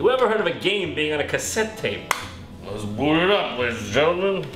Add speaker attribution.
Speaker 1: Whoever heard of a game being on a cassette tape? Let's boot it up, ladies and gentlemen.